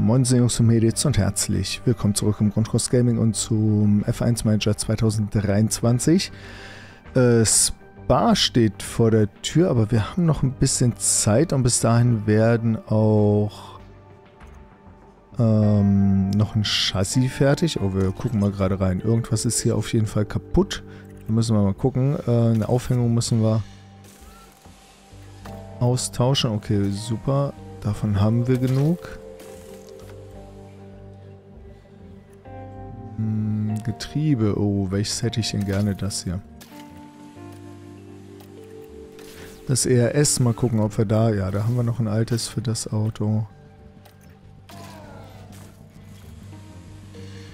Moin Jungs und Mädels und herzlich willkommen zurück im Grundkurs Gaming und zum F1 Manager 2023. Äh, Spa steht vor der Tür, aber wir haben noch ein bisschen Zeit und bis dahin werden auch ähm, noch ein Chassis fertig. Oh, wir gucken mal gerade rein. Irgendwas ist hier auf jeden Fall kaputt. Da müssen wir mal gucken. Äh, eine Aufhängung müssen wir austauschen. Okay, super. Davon haben wir genug. Getriebe. Oh, welches hätte ich denn gerne? Das hier. Das ERS, mal gucken, ob wir da... Ja, da haben wir noch ein altes für das Auto.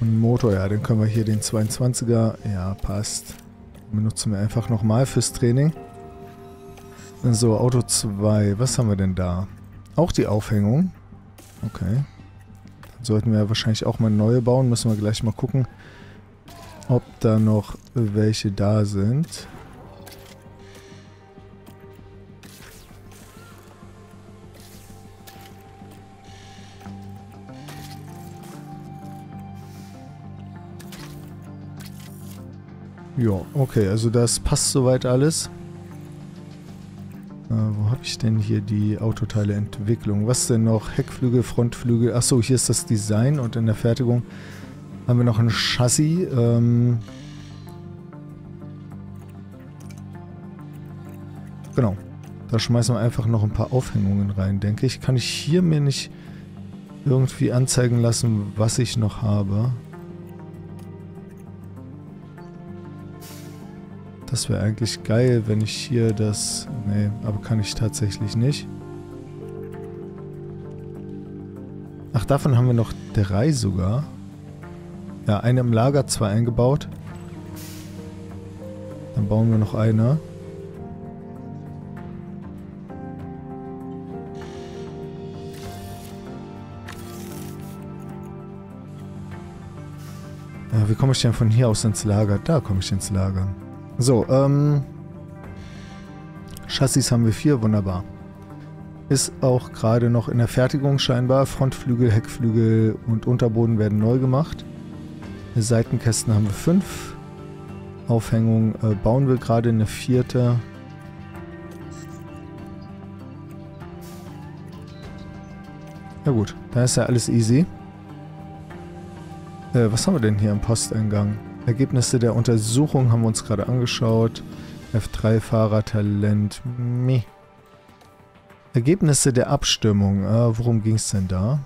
Und Motor, ja, dann können wir hier den 22er... Ja, passt. Benutzen wir einfach nochmal fürs Training. So, Auto 2. Was haben wir denn da? Auch die Aufhängung. Okay. Dann sollten wir wahrscheinlich auch mal neue bauen. Müssen wir gleich mal gucken, ob da noch welche da sind. Ja, okay, also das passt soweit alles. Äh, wo habe ich denn hier die Autoteile-Entwicklung? Was denn noch? Heckflügel, Frontflügel. Achso, hier ist das Design und in der Fertigung haben wir noch ein Chassis. Ähm genau. Da schmeißen wir einfach noch ein paar Aufhängungen rein, denke ich. Kann ich hier mir nicht irgendwie anzeigen lassen, was ich noch habe? Das wäre eigentlich geil, wenn ich hier das... Nee, aber kann ich tatsächlich nicht. Ach, davon haben wir noch drei sogar. Ja, eine im Lager, zwei eingebaut. Dann bauen wir noch eine. Ja, wie komme ich denn von hier aus ins Lager? Da komme ich ins Lager. So, ähm... Chassis haben wir vier, wunderbar. Ist auch gerade noch in der Fertigung scheinbar. Frontflügel, Heckflügel und Unterboden werden neu gemacht. Seitenkästen haben wir fünf. Aufhängung äh, bauen wir gerade eine vierte. Ja gut, da ist ja alles easy. Äh, was haben wir denn hier im Posteingang? Ergebnisse der Untersuchung haben wir uns gerade angeschaut. F3-Fahrertalent. Meh. Ergebnisse der Abstimmung. Äh, worum ging es denn da?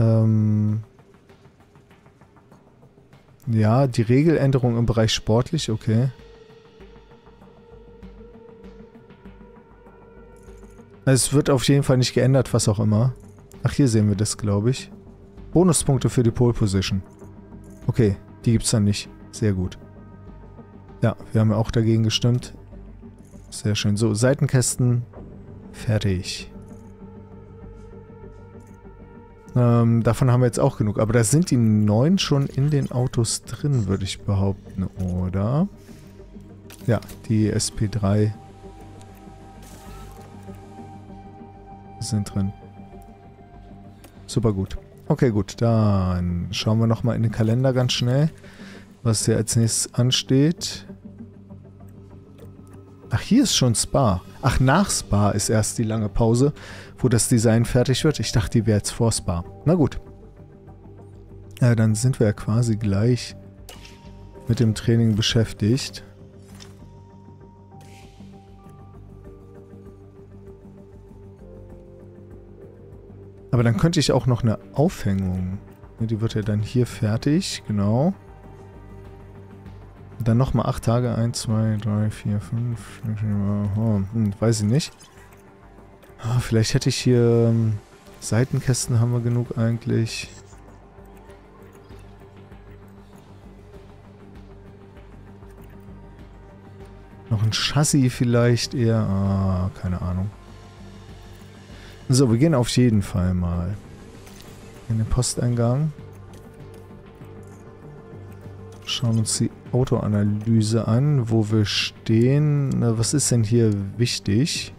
Ähm ja, die Regeländerung im Bereich sportlich, okay. Es wird auf jeden Fall nicht geändert, was auch immer. Ach, hier sehen wir das, glaube ich. Bonuspunkte für die Pole Position. Okay, die gibt es dann nicht. Sehr gut. Ja, wir haben ja auch dagegen gestimmt. Sehr schön. So, Seitenkästen. Fertig. Ähm, davon haben wir jetzt auch genug. Aber da sind die neun schon in den Autos drin, würde ich behaupten, oder? Ja, die SP3 sind drin. Super gut. Okay, gut. Dann schauen wir nochmal in den Kalender ganz schnell, was hier als nächstes ansteht. Ach, hier ist schon Spa. Ach, nach Spa ist erst die lange Pause, wo das Design fertig wird. Ich dachte, die wäre jetzt vor Spa. Na gut. Ja, dann sind wir ja quasi gleich mit dem Training beschäftigt. Aber dann könnte ich auch noch eine Aufhängung. Die wird ja dann hier fertig, genau. Und dann nochmal 8 Tage. 1, 2, 3, 4, 5. Oh, hm, weiß ich nicht. Ah, vielleicht hätte ich hier... Ähm, Seitenkästen haben wir genug eigentlich. Noch ein Chassis vielleicht eher. Ah, keine Ahnung. So, wir gehen auf jeden Fall mal in den Posteingang. Schauen uns die Autoanalyse an, wo wir stehen. Na, was ist denn hier wichtig?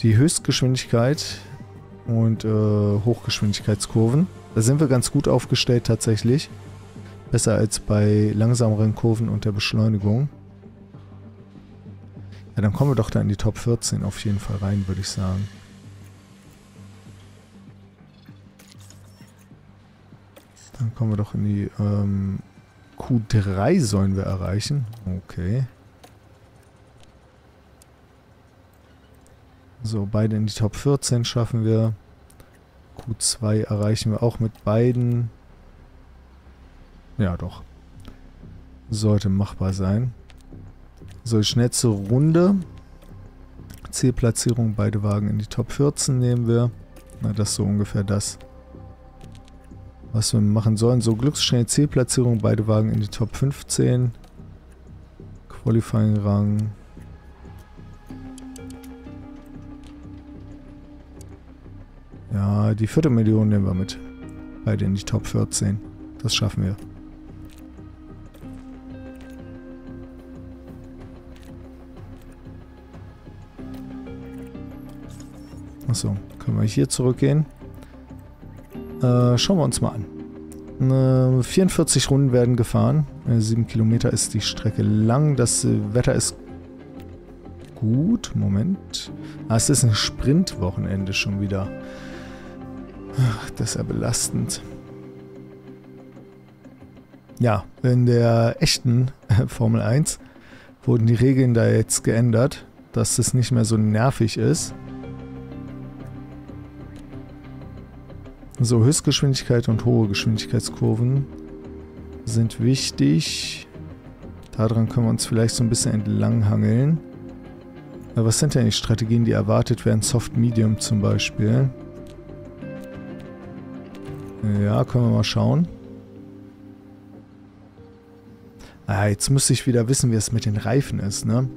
Die Höchstgeschwindigkeit und äh, Hochgeschwindigkeitskurven. Da sind wir ganz gut aufgestellt tatsächlich. Besser als bei langsameren Kurven und der Beschleunigung. Ja, dann kommen wir doch da in die Top 14 auf jeden Fall rein, würde ich sagen. Dann kommen wir doch in die ähm, Q3 sollen wir erreichen. Okay. So, beide in die Top 14 schaffen wir. Q2 erreichen wir auch mit beiden. Ja, doch. Sollte machbar sein. So, die schnellste Runde. Zielplatzierung, beide Wagen in die Top 14 nehmen wir. Na, das ist so ungefähr das, was wir machen sollen. So, glücksschnelle Zielplatzierung, beide Wagen in die Top 15. Qualifying-Rang. Ja, die vierte Million nehmen wir mit. Beide in die Top 14. Das schaffen wir. Achso, können wir hier zurückgehen. Äh, schauen wir uns mal an. Äh, 44 Runden werden gefahren. Äh, 7 Kilometer ist die Strecke lang. Das äh, Wetter ist gut. Moment. Ah, es ist ein Sprintwochenende schon wieder. Ach, das ist ja belastend. Ja, in der echten Formel 1 wurden die Regeln da jetzt geändert, dass es nicht mehr so nervig ist. So, Höchstgeschwindigkeit und hohe Geschwindigkeitskurven sind wichtig. Daran können wir uns vielleicht so ein bisschen entlanghangeln. Aber was sind denn die Strategien, die erwartet werden? Soft Medium zum Beispiel. Ja, können wir mal schauen. Ah, jetzt müsste ich wieder wissen, wie es mit den Reifen ist, ne?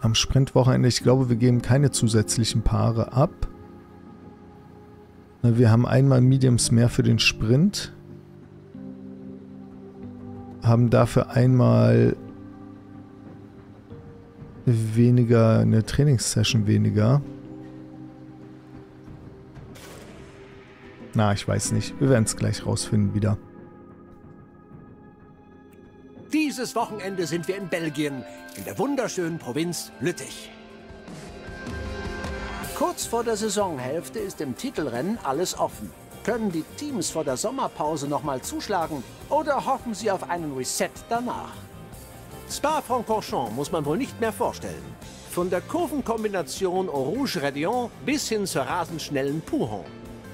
Am Sprintwochenende, ich glaube, wir geben keine zusätzlichen Paare ab. Wir haben einmal Mediums mehr für den Sprint. Haben dafür einmal weniger, eine Trainingssession weniger. Na, ich weiß nicht. Wir werden es gleich rausfinden wieder. Dieses Wochenende sind wir in Belgien, in der wunderschönen Provinz Lüttich. Kurz vor der Saisonhälfte ist im Titelrennen alles offen. Können die Teams vor der Sommerpause nochmal zuschlagen oder hoffen sie auf einen Reset danach? Spa-Francorchamps muss man wohl nicht mehr vorstellen. Von der Kurvenkombination Eau Rouge-Redion bis hin zur rasenschnellen Pouhon.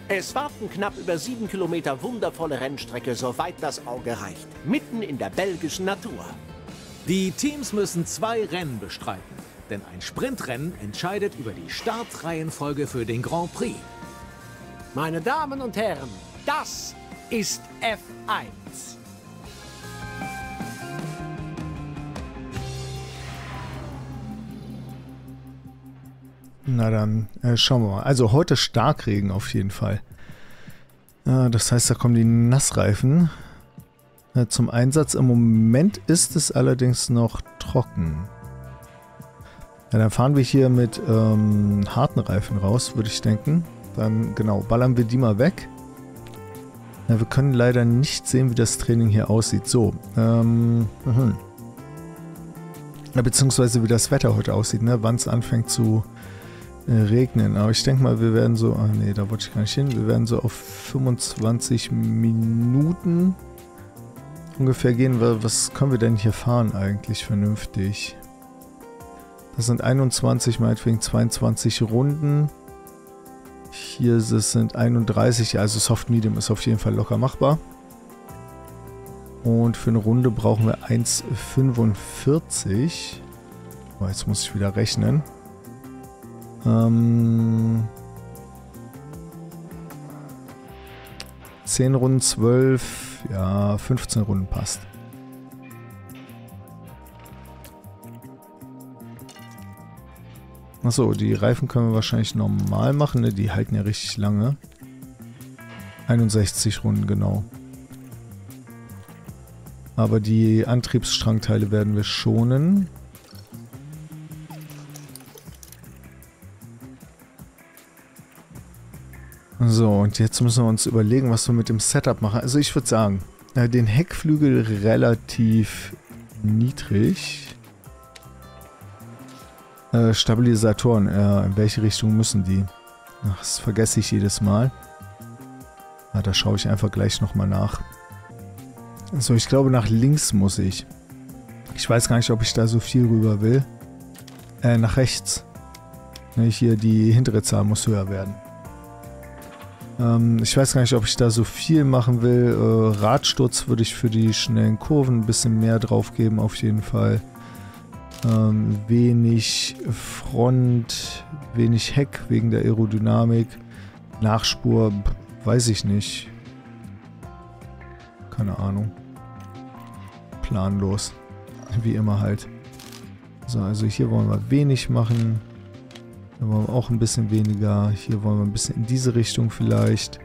Es warten knapp über sieben Kilometer wundervolle Rennstrecke, soweit das Auge reicht. Mitten in der belgischen Natur. Die Teams müssen zwei Rennen bestreiten. Denn ein Sprintrennen entscheidet über die Startreihenfolge für den Grand Prix. Meine Damen und Herren, das ist F1. Na dann, äh, schauen wir mal. Also heute Starkregen auf jeden Fall. Äh, das heißt, da kommen die Nassreifen äh, zum Einsatz. Im Moment ist es allerdings noch trocken. Ja, dann fahren wir hier mit ähm, harten Reifen raus, würde ich denken. Dann, genau, ballern wir die mal weg. Ja, wir können leider nicht sehen, wie das Training hier aussieht. So, ähm, mh. ja, beziehungsweise wie das Wetter heute aussieht, ne? wann es anfängt zu äh, regnen. Aber ich denke mal, wir werden so, ah nee, da wollte ich gar nicht hin. Wir werden so auf 25 Minuten ungefähr gehen. Was können wir denn hier fahren eigentlich vernünftig? Das sind 21, meinetwegen 22 Runden. Hier sind 31, also Soft Medium ist auf jeden Fall locker machbar. Und für eine Runde brauchen wir 1,45. Oh, jetzt muss ich wieder rechnen. Ähm, 10 Runden, 12, ja, 15 Runden passt. Achso, die Reifen können wir wahrscheinlich normal machen. Ne? Die halten ja richtig lange. 61 Runden, genau. Aber die Antriebsstrangteile werden wir schonen. So, und jetzt müssen wir uns überlegen, was wir mit dem Setup machen. Also ich würde sagen, äh, den Heckflügel relativ niedrig. Äh, Stabilisatoren, ja, in welche Richtung müssen die? Ach, das vergesse ich jedes Mal. Ja, da schaue ich einfach gleich nochmal nach. So, ich glaube nach links muss ich. Ich weiß gar nicht, ob ich da so viel rüber will. Äh, nach rechts. Ne, hier die hintere Zahl muss höher werden. Ähm, ich weiß gar nicht, ob ich da so viel machen will. Äh, Radsturz würde ich für die schnellen Kurven ein bisschen mehr drauf geben, auf jeden Fall. Ähm, wenig Front, wenig Heck wegen der Aerodynamik. Nachspur, weiß ich nicht. Keine Ahnung. Planlos. Wie immer halt. So, also hier wollen wir wenig machen. Hier wollen wir auch ein bisschen weniger. Hier wollen wir ein bisschen in diese Richtung vielleicht.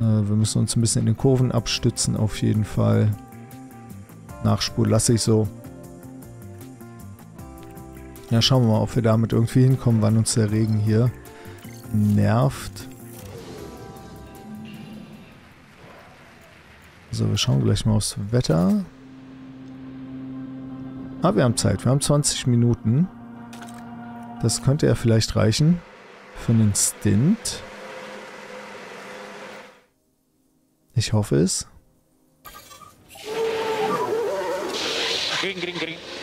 Äh, wir müssen uns ein bisschen in den Kurven abstützen auf jeden Fall. Nachspur lasse ich so. Ja, schauen wir mal, ob wir damit irgendwie hinkommen, wann uns der Regen hier nervt. So, wir schauen gleich mal aufs Wetter. Ah, wir haben Zeit. Wir haben 20 Minuten. Das könnte ja vielleicht reichen für einen Stint. Ich hoffe es. Green, green, green.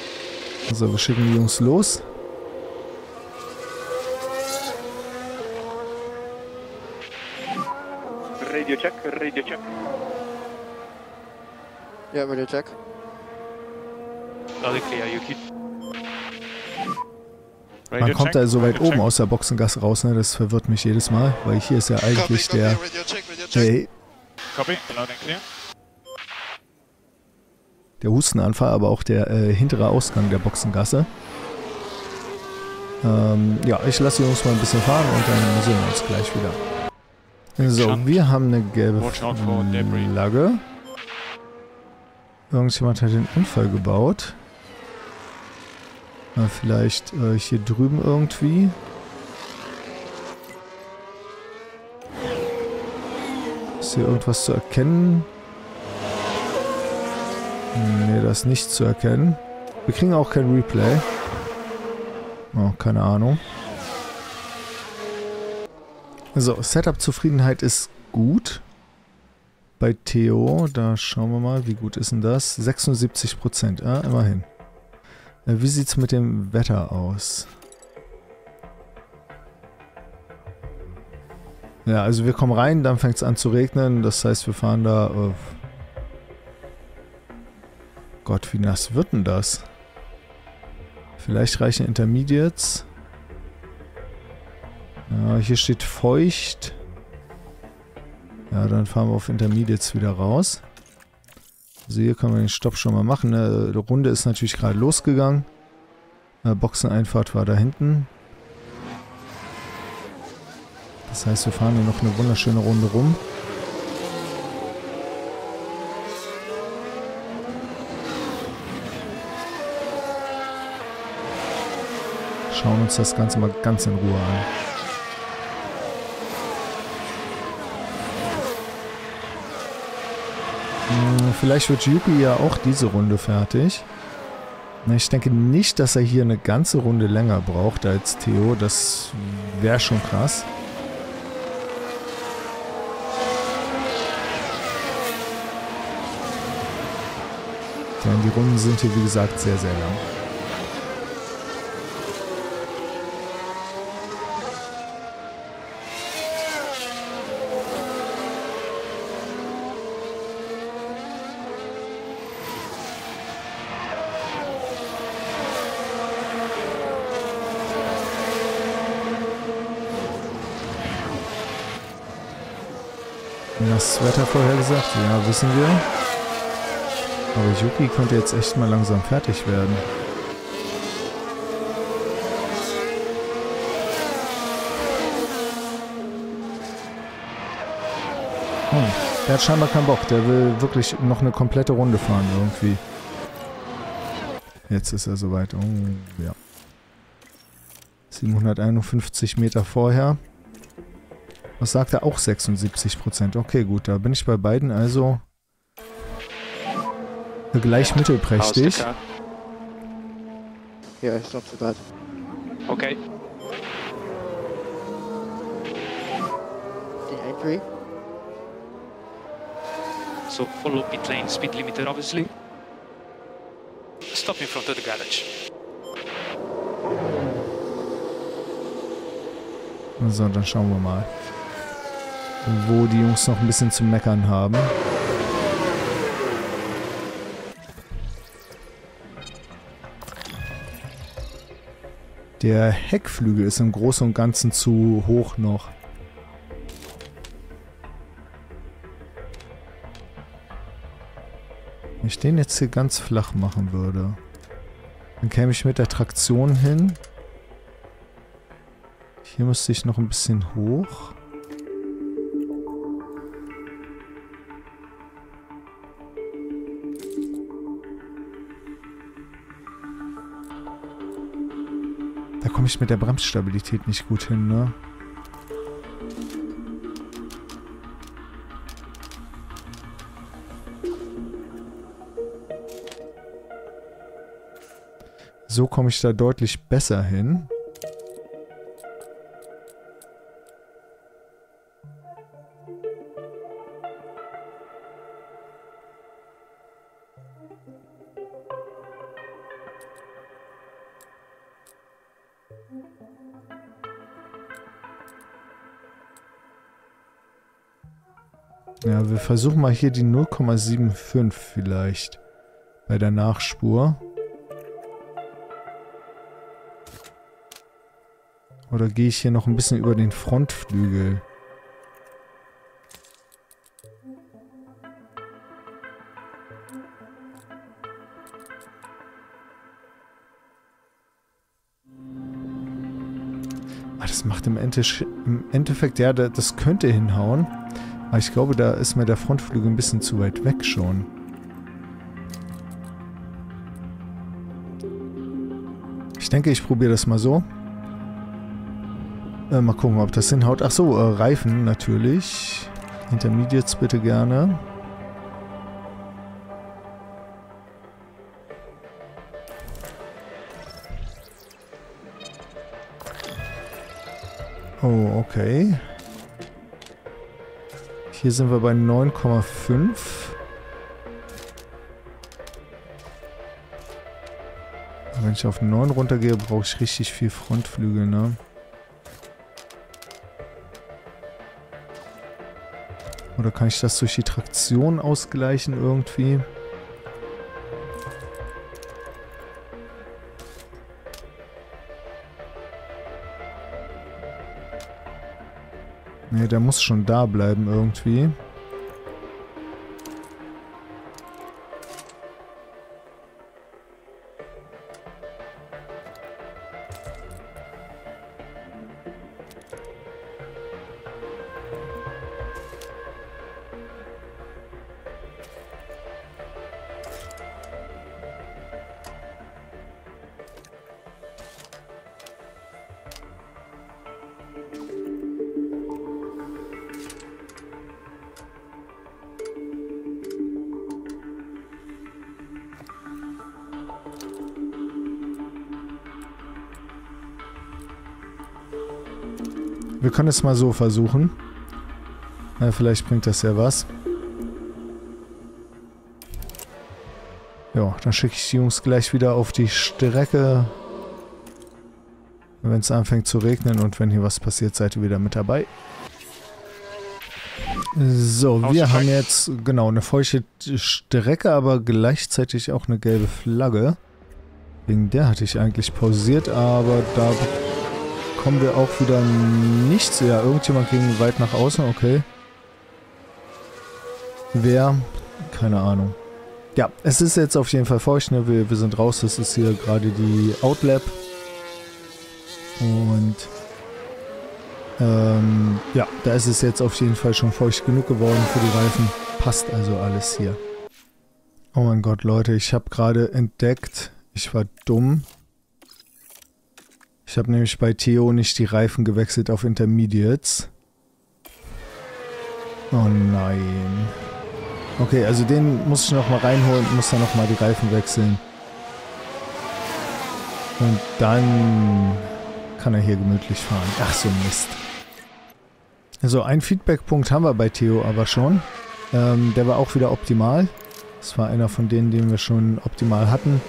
Also wir schicken die Jungs los. Radio check, radio check. Yeah, radio check. And clear, you keep. Man kommt da so weit oben aus der Boxengasse raus, ne? Das verwirrt mich jedes Mal, weil hier ist ja eigentlich der... radio check, radio check. Hey, Copy, loud and clear. Der Hustenanfall, aber auch der äh, hintere Ausgang der Boxengasse. Ähm, ja, ich lasse die Jungs mal ein bisschen fahren und dann sehen wir uns gleich wieder. So, wir haben eine gelbe. Flagge. Irgendjemand hat den Unfall gebaut. Na, vielleicht äh, hier drüben irgendwie. Ist hier irgendwas zu erkennen? Nee, da ist nichts zu erkennen. Wir kriegen auch kein Replay. Oh, keine Ahnung. So, Setup-Zufriedenheit ist gut. Bei Theo, da schauen wir mal, wie gut ist denn das? 76%, ja, immerhin. Äh, Wie sieht's mit dem Wetter aus? Ja, also wir kommen rein, dann fängt es an zu regnen. Das heißt, wir fahren da... Gott, wie nass wird denn das? Vielleicht reichen Intermediates. Ja, hier steht feucht. Ja, dann fahren wir auf Intermediates wieder raus. Also hier können wir den Stopp schon mal machen. Die Runde ist natürlich gerade losgegangen. Boxeneinfahrt war da hinten. Das heißt, wir fahren hier noch eine wunderschöne Runde rum. Schauen uns das Ganze mal ganz in Ruhe an. Hm, Vielleicht wird Yuki ja auch diese Runde fertig. Ich denke nicht, dass er hier eine ganze Runde länger braucht als Theo. Das wäre schon krass. Denn die Runden sind hier, wie gesagt, sehr, sehr lang. Das Wetter vorhergesagt? Ja, wissen wir. Aber Yuki könnte jetzt echt mal langsam fertig werden. Hm, Der hat scheinbar keinen Bock. Der will wirklich noch eine komplette Runde fahren irgendwie. Jetzt ist er soweit. Oh, ja. 751 Meter vorher. Was sagt er? Auch 76 Prozent. Okay, gut. Da bin ich bei beiden also gleich mittelprächtig. it's not too bad. Okay. The entry. So follow pit lane speed limiter obviously. Stop in front of the garage. So, dann schauen wir mal. Wo die Jungs noch ein bisschen zu meckern haben. Der Heckflügel ist im Großen und Ganzen zu hoch noch. Wenn ich den jetzt hier ganz flach machen würde, dann käme ich mit der Traktion hin. Hier müsste ich noch ein bisschen hoch. Komme ich mit der Bremsstabilität nicht gut hin, ne? So komme ich da deutlich besser hin. Ja, wir versuchen mal hier die 0,75 vielleicht bei der Nachspur. Oder gehe ich hier noch ein bisschen über den Frontflügel? Ah, das macht im, Endesch im Endeffekt, ja, da- das könnte hinhauen. Aber ich glaube, da ist mir der Frontflügel ein bisschen zu weit weg schon. Ich denke, ich probiere das mal so. Äh, mal gucken, ob das hinhaut. Ach so, äh, Reifen natürlich. Intermediates bitte gerne. Oh, okay. Hier sind wir bei 9,5. Wenn ich auf 9 runtergehe, brauche ich richtig viel Frontflügel, ne? Oder kann ich das durch die Traktion ausgleichen irgendwie? Ne, der muss schon da bleiben irgendwie. Können es mal so versuchen. Na, vielleicht bringt das ja was. Ja, dann schicke ich die Jungs gleich wieder auf die Strecke. Wenn es anfängt zu regnen und wenn hier was passiert, seid ihr wieder mit dabei. So, wir haben jetzt genau eine feuchte Strecke, aber gleichzeitig auch eine gelbe Flagge. Wegen der hatte ich eigentlich pausiert, aber da kommen wir auch wieder nichts. Ja, irgendjemand ging weit nach außen, okay. Wer? Keine Ahnung. Ja, es ist jetzt auf jeden Fall feucht, ne? Wir, wir sind raus, das ist hier gerade die Outlap. Und ähm, ja, da ist es jetzt auf jeden Fall schon feucht genug geworden für die Reifen. Passt also alles hier. Oh mein Gott, Leute, ich habe gerade entdeckt, ich war dumm. Ich habe nämlich bei Theo nicht die Reifen gewechselt auf Intermediates. Oh nein. Okay, also den muss ich nochmal reinholen, muss dann nochmal die Reifen wechseln. Und dann kann er hier gemütlich fahren. Ach so Mist. Also ein Feedback-Punkt haben wir bei Theo aber schon. Ähm, der war auch wieder optimal. Das war einer von denen, den wir schon optimal hatten.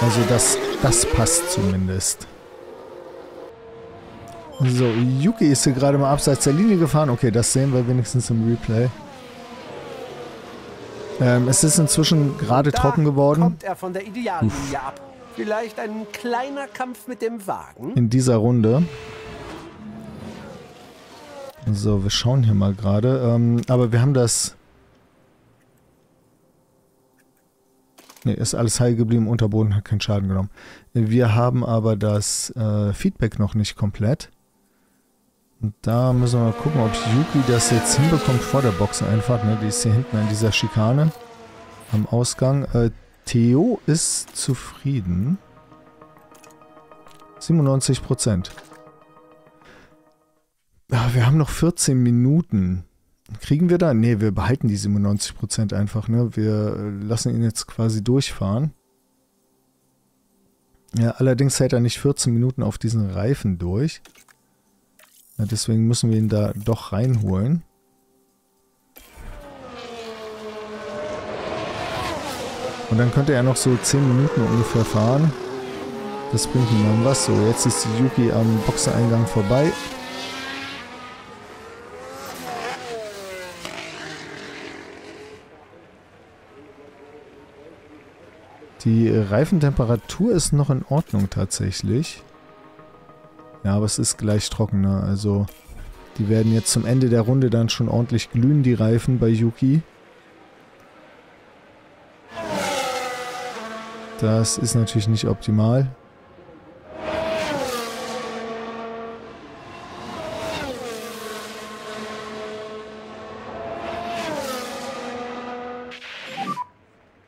Also das, das passt zumindest. So, Yuki ist hier gerade mal abseits der Linie gefahren. Okay, das sehen wir wenigstens im Replay. Ähm, es ist inzwischen gerade trocken geworden. kommt er von der Ideallinie ab. Vielleicht ein kleiner Kampf mit dem Wagen? In dieser Runde. So, wir schauen hier mal gerade. Ähm, aber wir haben das... Ne, ist alles heil geblieben, Unterboden hat keinen Schaden genommen. Wir haben aber das äh, Feedback noch nicht komplett. Und da müssen wir mal gucken, ob Yuki das jetzt hinbekommt vor der Box einfach. Ne? Die ist hier hinten an dieser Schikane am Ausgang. Äh, Theo ist zufrieden. 97 Prozent. Ja, wir haben noch 14 Minuten. Kriegen wir da? Ne, wir behalten die 97 Prozent einfach. Ne? Wir äh, lassen ihn jetzt quasi durchfahren. Ja, allerdings hält er nicht 14 Minuten auf diesen Reifen durch. Ja, deswegen müssen wir ihn da doch reinholen. Und dann könnte er noch so 10 Minuten ungefähr fahren. Das bringt ihm dann was. So, jetzt ist Yuki am Boxereingang vorbei. Die Reifentemperatur ist noch in Ordnung tatsächlich. Ja, aber es ist gleich trockener. Also die werden jetzt zum Ende der Runde dann schon ordentlich glühen, die Reifen bei Yuki. Das ist natürlich nicht optimal.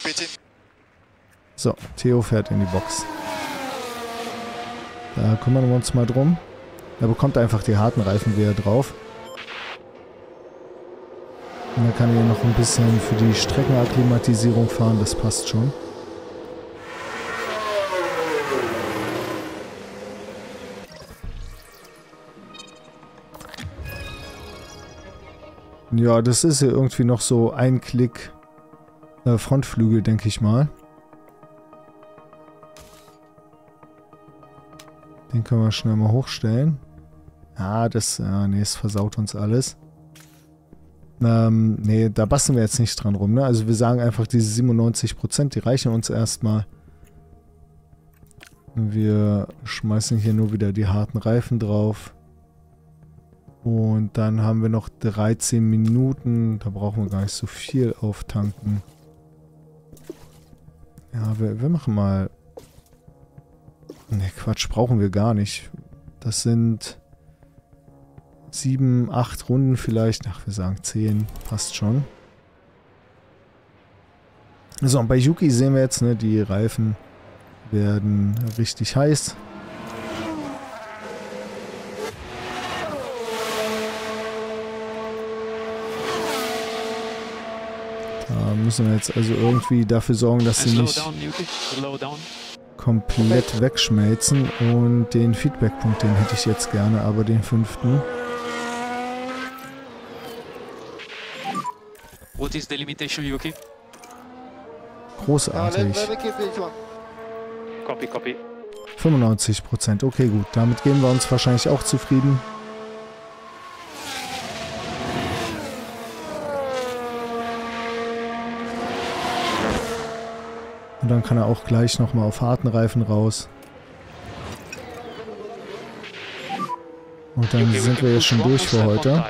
Bitte. So, Theo fährt in die Box. Da kümmern wir uns mal drum. Er bekommt einfach die harten Reifen wieder drauf. Und dann kann er noch ein bisschen für die Streckenakklimatisierung fahren, das passt schon. Ja, das ist ja irgendwie noch so ein Klick äh, Frontflügel, denke ich mal. Den können wir schnell mal hochstellen. Ja, das, äh, nee, es versaut uns alles. Ähm, nee, da basteln wir jetzt nicht dran rum, ne? Also wir sagen einfach, diese 97%, die reichen uns erstmal. Wir schmeißen hier nur wieder die harten Reifen drauf. Und dann haben wir noch 13 Minuten. Da brauchen wir gar nicht so viel auftanken. Ja, wir, wir machen mal... Ne, Quatsch, brauchen wir gar nicht. Das sind... 7, 8 Runden vielleicht. Ach, wir sagen 10. Passt schon. So, und bei Yuki sehen wir jetzt, ne, die Reifen werden richtig heiß. Da müssen wir jetzt also irgendwie dafür sorgen, dass sie slow nicht down, Yuki. Slow down. Komplett wegschmelzen. Und den Feedback-Punkt, den hätte ich jetzt gerne, aber den fünften. What is the limitation, Yuki? Großartig. Copy, copy. 95%. Okay, gut. Damit geben wir uns wahrscheinlich auch zufrieden. Und dann kann er auch gleich nochmal auf harten Reifen raus. Und dann sind wir jetzt schon durch für heute.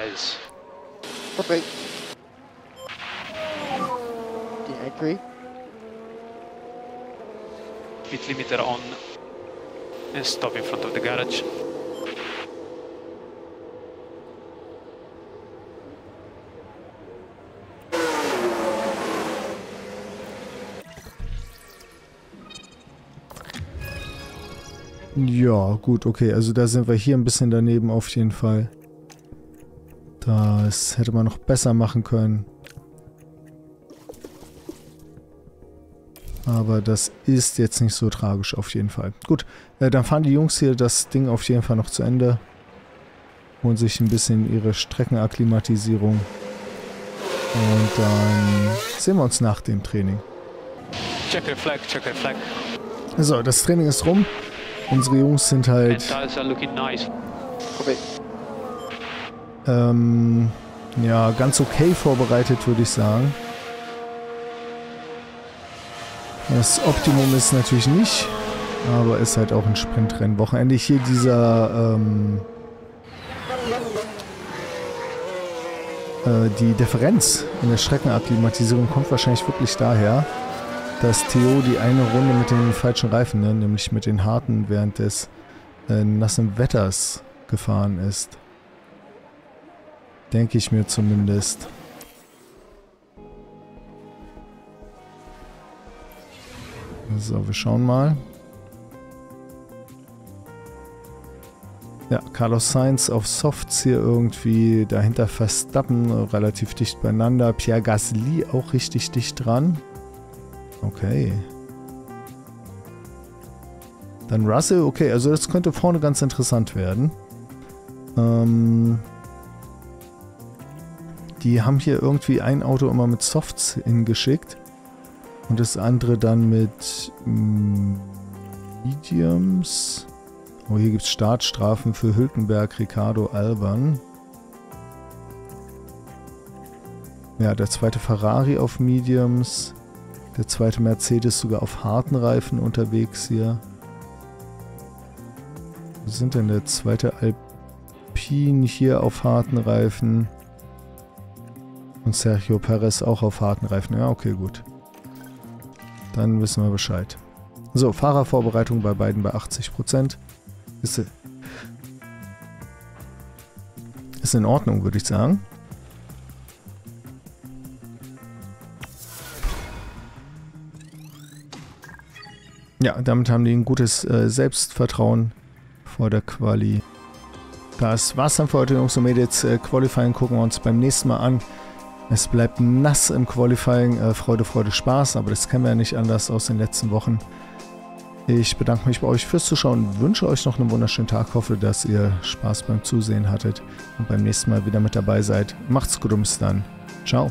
Speed limiter on. And stop in front of the garage. Ja, gut, okay. Also da sind wir hier ein bisschen daneben auf jeden Fall. Das hätte man noch besser machen können. Aber das ist jetzt nicht so tragisch auf jeden Fall. Gut, äh, dann fahren die Jungs hier das Ding auf jeden Fall noch zu Ende. Holen sich ein bisschen ihre Streckenakklimatisierung. Und dann sehen wir uns nach dem Training. Check your flag, check your flag. So, das Training ist rum. Unsere Jungs sind halt ähm, ja ganz okay vorbereitet, würde ich sagen. Das Optimum ist natürlich nicht, aber ist halt auch ein Sprintrennen. Wochenende hier dieser ähm, äh, die Differenz in der Streckenakklimatisierung kommt wahrscheinlich wirklich daher, dass Theo die eine Runde mit den falschen Reifen, ne, nämlich mit den harten, während des äh, nassen Wetters gefahren ist. Denke ich mir zumindest. So, wir schauen mal. Ja, Carlos Sainz auf Softs hier irgendwie, dahinter Verstappen relativ dicht beieinander. Pierre Gasly auch richtig dicht dran. Okay. Dann Russell, okay, also das könnte vorne ganz interessant werden. Ähm, die haben hier irgendwie ein Auto immer mit Softs hingeschickt und das andere dann mit mm, Mediums. Oh, hier gibt es Startstrafen für Hülkenberg, Ricardo, Alban. Ja, der zweite Ferrari auf Mediums. Der zweite Mercedes sogar auf harten Reifen unterwegs hier. Wo sind denn der zweite Alpine hier auf harten Reifen? Und Sergio Perez auch auf harten Reifen. Ja, okay, gut. Dann wissen wir Bescheid. So, Fahrervorbereitung bei beiden bei 80%. Ist, ist in Ordnung, würde ich sagen. Ja, damit haben die ein gutes äh, Selbstvertrauen vor der Quali. Das war's dann für heute, Jungs und Mädels. Äh, Qualifying gucken wir uns beim nächsten Mal an. Es bleibt nass im Qualifying. Äh, Freude, Freude, Spaß. Aber das kennen wir ja nicht anders aus den letzten Wochen. Ich bedanke mich bei euch fürs Zuschauen. Wünsche euch noch einen wunderschönen Tag. Hoffe, dass ihr Spaß beim Zusehen hattet und beim nächsten Mal wieder mit dabei seid. Macht's gut und bis dann. Ciao.